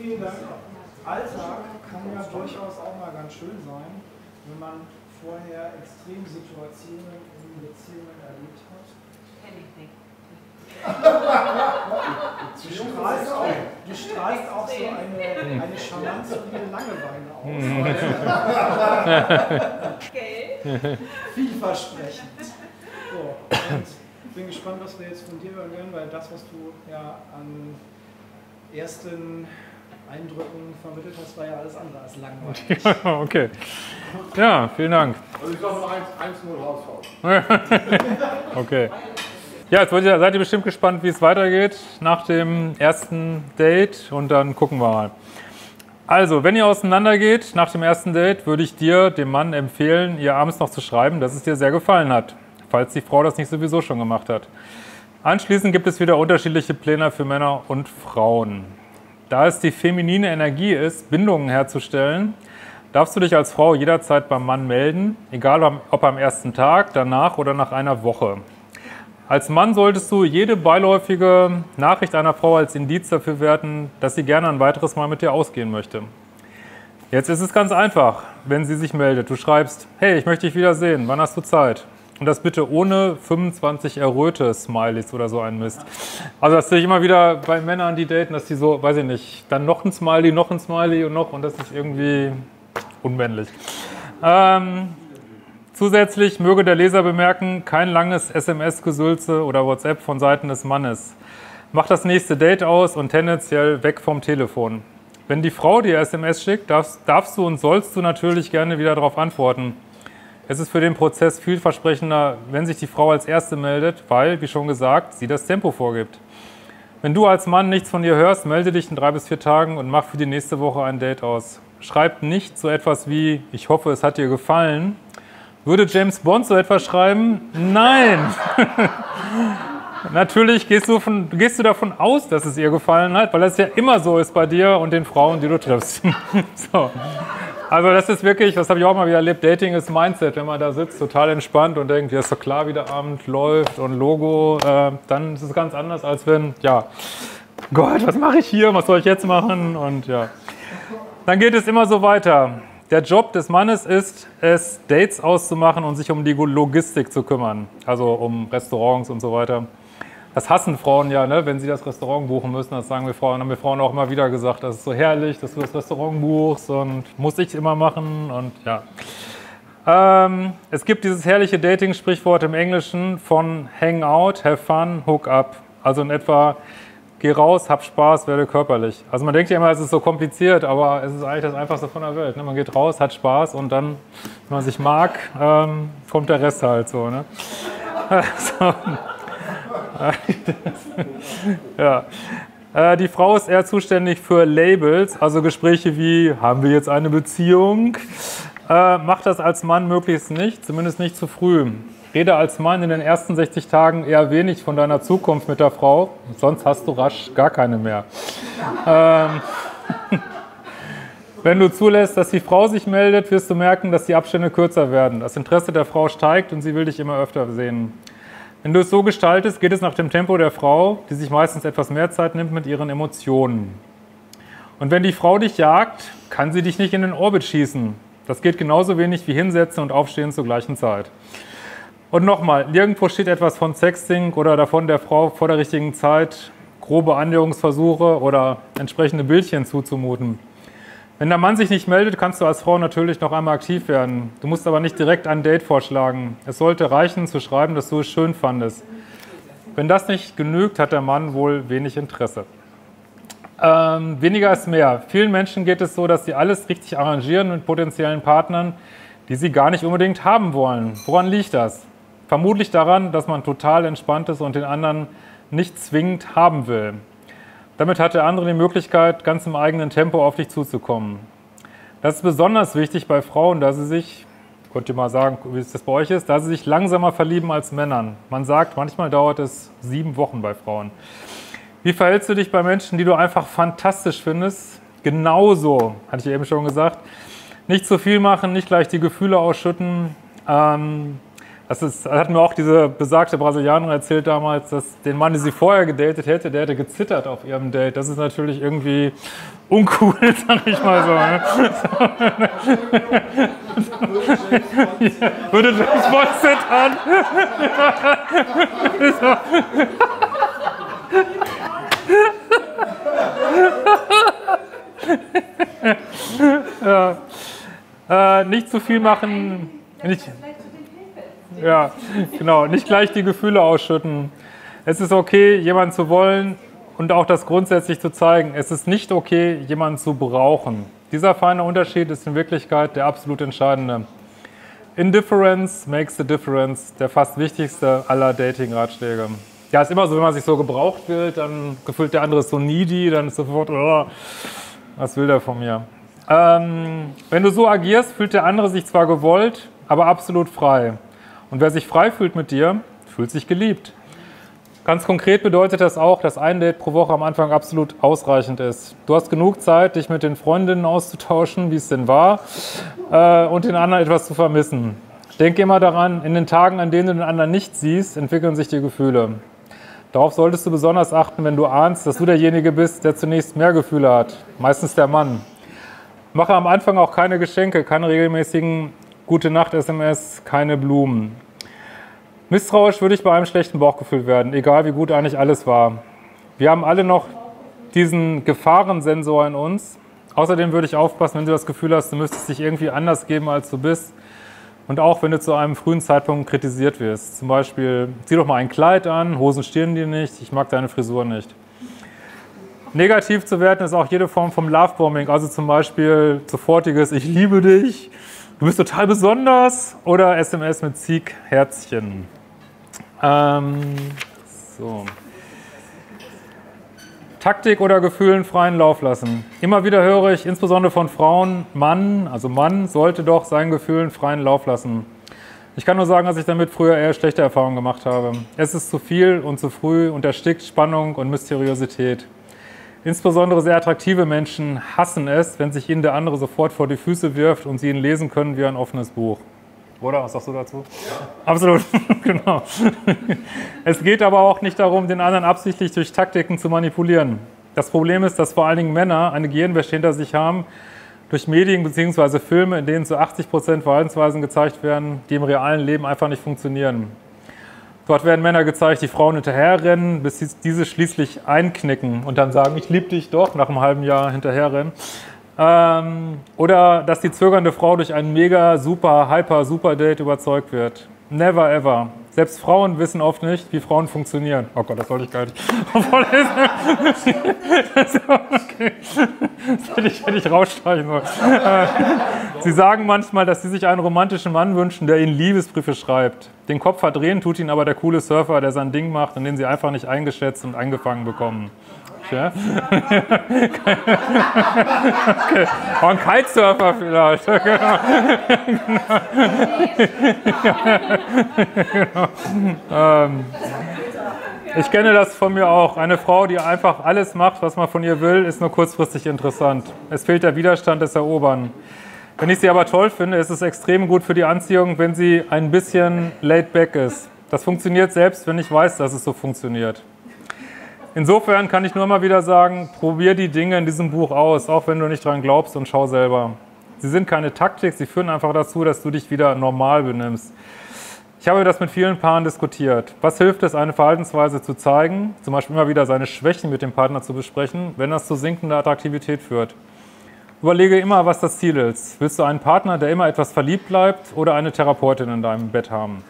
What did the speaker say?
Vielen Dank. Alltag kann ja durchaus auch mal ganz schön sein, wenn man vorher Extremsituationen in Beziehungen erlebt hat. Kenn ich nicht. Du strahlst auch, du strahlst auch so eine, eine Charmanz und eine Langeweile aus. okay. Vielversprechend. So, und ich bin gespannt, was wir jetzt von dir hören werden, weil das, was du ja an ersten Eindrücken vermittelt hast, war ja alles andere als langweilig. okay. Ja, vielen Dank. Also ich mal 1-0 Hausfrau. okay. Ja, jetzt seid ihr bestimmt gespannt, wie es weitergeht nach dem ersten Date und dann gucken wir mal. Also, wenn ihr auseinandergeht nach dem ersten Date, würde ich dir, dem Mann, empfehlen, ihr abends noch zu schreiben, dass es dir sehr gefallen hat, falls die Frau das nicht sowieso schon gemacht hat. Anschließend gibt es wieder unterschiedliche Pläne für Männer und Frauen. Da es die feminine Energie ist, Bindungen herzustellen, darfst du dich als Frau jederzeit beim Mann melden, egal ob am ersten Tag, danach oder nach einer Woche. Als Mann solltest du jede beiläufige Nachricht einer Frau als Indiz dafür werten, dass sie gerne ein weiteres Mal mit dir ausgehen möchte. Jetzt ist es ganz einfach, wenn sie sich meldet. Du schreibst, hey, ich möchte dich wiedersehen, wann hast du Zeit? Und das bitte ohne 25 Erröte-Smileys oder so ein Mist. Also das sehe ich immer wieder bei Männern, die daten, dass die so, weiß ich nicht, dann noch ein Smiley, noch ein Smiley und noch und das ist irgendwie unmännlich. Ähm, zusätzlich möge der Leser bemerken, kein langes SMS-Gesülze oder WhatsApp von Seiten des Mannes. Mach das nächste Date aus und tendenziell weg vom Telefon. Wenn die Frau dir SMS schickt, darfst, darfst du und sollst du natürlich gerne wieder darauf antworten. Es ist für den Prozess vielversprechender, wenn sich die Frau als Erste meldet, weil, wie schon gesagt, sie das Tempo vorgibt. Wenn du als Mann nichts von ihr hörst, melde dich in drei bis vier Tagen und mach für die nächste Woche ein Date aus. Schreib nicht so etwas wie, ich hoffe, es hat dir gefallen. Würde James Bond so etwas schreiben? Nein! Natürlich gehst du, von, gehst du davon aus, dass es ihr gefallen hat, weil das ja immer so ist bei dir und den Frauen, die du triffst. so. Also das ist wirklich, das habe ich auch mal wieder erlebt, Dating ist Mindset, wenn man da sitzt, total entspannt und denkt, ja ist doch klar, wie der Abend läuft und Logo, äh, dann ist es ganz anders, als wenn, ja, Gott, was mache ich hier, was soll ich jetzt machen und ja. Dann geht es immer so weiter. Der Job des Mannes ist es, Dates auszumachen und sich um die Logistik zu kümmern, also um Restaurants und so weiter das hassen Frauen ja, ne? wenn sie das Restaurant buchen müssen. Das sagen wir Frauen, haben wir Frauen auch immer wieder gesagt. Das ist so herrlich, dass du das Restaurant buchst und muss ich immer machen und ja. Ähm, es gibt dieses herrliche Dating-Sprichwort im Englischen von Hang out, have fun, hook up. Also in etwa, geh raus, hab Spaß, werde körperlich. Also man denkt ja immer, es ist so kompliziert, aber es ist eigentlich das Einfachste von der Welt. Ne? Man geht raus, hat Spaß und dann, wenn man sich mag, ähm, kommt der Rest halt so. Ne? so. ja. Äh, die Frau ist eher zuständig für Labels, also Gespräche wie, haben wir jetzt eine Beziehung? Äh, macht das als Mann möglichst nicht, zumindest nicht zu früh. Rede als Mann in den ersten 60 Tagen eher wenig von deiner Zukunft mit der Frau, sonst hast du rasch gar keine mehr. Ähm, Wenn du zulässt, dass die Frau sich meldet, wirst du merken, dass die Abstände kürzer werden. Das Interesse der Frau steigt und sie will dich immer öfter sehen. Wenn du es so gestaltest, geht es nach dem Tempo der Frau, die sich meistens etwas mehr Zeit nimmt mit ihren Emotionen. Und wenn die Frau dich jagt, kann sie dich nicht in den Orbit schießen. Das geht genauso wenig wie hinsetzen und aufstehen zur gleichen Zeit. Und nochmal, nirgendwo steht etwas von Sexting oder davon, der Frau vor der richtigen Zeit grobe Annäherungsversuche oder entsprechende Bildchen zuzumuten. Wenn der Mann sich nicht meldet, kannst du als Frau natürlich noch einmal aktiv werden. Du musst aber nicht direkt ein Date vorschlagen. Es sollte reichen, zu schreiben, dass du es schön fandest. Wenn das nicht genügt, hat der Mann wohl wenig Interesse. Ähm, weniger ist mehr. Vielen Menschen geht es so, dass sie alles richtig arrangieren mit potenziellen Partnern, die sie gar nicht unbedingt haben wollen. Woran liegt das? Vermutlich daran, dass man total entspannt ist und den anderen nicht zwingend haben will. Damit hat der andere die Möglichkeit, ganz im eigenen Tempo auf dich zuzukommen. Das ist besonders wichtig bei Frauen, da sie sich, könnt ihr mal sagen, wie es das bei euch ist, da sie sich langsamer verlieben als Männern. Man sagt, manchmal dauert es sieben Wochen bei Frauen. Wie verhältst du dich bei Menschen, die du einfach fantastisch findest? Genauso, hatte ich eben schon gesagt. Nicht zu viel machen, nicht gleich die Gefühle ausschütten. Ähm, Das, ist, hat mir auch diese besagte Brasilianerin erzählt damals, dass den Mann, den sie vorher gedatet hätte, der hätte gezittert auf ihrem Date. Das ist natürlich irgendwie uncool, sag ich mal so. Würde James Bond zittern? ja. Äh, nicht zu viel machen. Nicht, ja, genau. Nicht gleich die Gefühle ausschütten. Es ist okay, jemanden zu wollen und auch das grundsätzlich zu zeigen. Es ist nicht okay, jemanden zu brauchen. Dieser feine Unterschied ist in Wirklichkeit der absolut entscheidende. Indifference makes the difference, der fast wichtigste aller Dating-Ratschläge. Ja, ist immer so, wenn man sich so gebraucht will, dann gefühlt der andere ist so needy, dann ist sofort, oh, was will der von mir? Ähm, wenn du so agierst, fühlt der andere sich zwar gewollt, aber absolut frei. Und wer sich frei fühlt mit dir, fühlt sich geliebt. Ganz konkret bedeutet das auch, dass ein Date pro Woche am Anfang absolut ausreichend ist. Du hast genug Zeit, dich mit den Freundinnen auszutauschen, wie es denn war, äh, und den anderen etwas zu vermissen. Denke immer daran, in den Tagen, an denen du den anderen nicht siehst, entwickeln sich die Gefühle. Darauf solltest du besonders achten, wenn du ahnst, dass du derjenige bist, der zunächst mehr Gefühle hat. Meistens der Mann. Mache am Anfang auch keine Geschenke, keine regelmäßigen Gute Nacht-SMS, keine Blumen. Misstrauisch würde ich bei einem schlechten Bauchgefühl werden, egal wie gut eigentlich alles war. Wir haben alle noch diesen Gefahrensensor in uns. Außerdem würde ich aufpassen, wenn du das Gefühl hast, du müsstest dich irgendwie anders geben, als du bist. Und auch wenn du zu einem frühen Zeitpunkt kritisiert wirst. Zum Beispiel, zieh doch mal ein Kleid an, Hosen stehen dir nicht, ich mag deine Frisur nicht. Negativ zu werten ist auch jede Form vom Lovebombing, also zum Beispiel sofortiges Ich liebe dich, du bist total besonders oder SMS mit Sieg Herzchen. Ähm, so. Taktik oder Gefühlen freien Lauf lassen. Immer wieder höre ich, insbesondere von Frauen, Mann, also Mann sollte doch seinen Gefühlen freien Lauf lassen. Ich kann nur sagen, dass ich damit früher eher schlechte Erfahrungen gemacht habe. Es ist zu viel und zu früh und erstickt Spannung und Mysteriosität. Insbesondere sehr attraktive Menschen hassen es, wenn sich ihnen der andere sofort vor die Füße wirft und sie ihn lesen können wie ein offenes Buch. Oder? Was sagst du dazu? Ja. Absolut, genau. Es geht aber auch nicht darum, den anderen absichtlich durch Taktiken zu manipulieren. Das Problem ist, dass vor allen Dingen Männer eine Gehirnwäsche hinter sich haben, durch Medien bzw. Filme, in denen zu 80 Prozent Verhaltensweisen gezeigt werden, die im realen Leben einfach nicht funktionieren. Dort werden Männer gezeigt, die Frauen hinterherrennen, bis diese schließlich einknicken und dann sagen, ich liebe dich doch, nach einem halben Jahr hinterherrennen. Ähm, oder dass die zögernde Frau durch ein mega, super, hyper, super Date überzeugt wird. Never ever. Selbst Frauen wissen oft nicht, wie Frauen funktionieren. Oh Gott, das sollte ich gar nicht vorlesen. das, okay. das hätte ich, hätte ich rausstreichen sollen. Äh, sie sagen manchmal, dass sie sich einen romantischen Mann wünschen, der ihnen Liebesbriefe schreibt. Den Kopf verdrehen tut ihnen aber der coole Surfer, der sein Ding macht und den sie einfach nicht eingeschätzt und eingefangen bekommen ja? ein Kitesurfer vielleicht. genau. ähm. Ich kenne das von mir auch. Eine Frau, die einfach alles macht, was man von ihr will, ist nur kurzfristig interessant. Es fehlt der Widerstand des Erobern. Wenn ich sie aber toll finde, ist es extrem gut für die Anziehung, wenn sie ein bisschen laid back ist. Das funktioniert selbst, wenn ich weiß, dass es so funktioniert. Insofern kann ich nur mal wieder sagen, probier die Dinge in diesem Buch aus, auch wenn du nicht dran glaubst und schau selber. Sie sind keine Taktik, sie führen einfach dazu, dass du dich wieder normal benimmst. Ich habe das mit vielen Paaren diskutiert. Was hilft es, eine Verhaltensweise zu zeigen, zum Beispiel immer wieder seine Schwächen mit dem Partner zu besprechen, wenn das zu sinkender Attraktivität führt? Überlege immer, was das Ziel ist. Willst du einen Partner, der immer etwas verliebt bleibt oder eine Therapeutin in deinem Bett haben?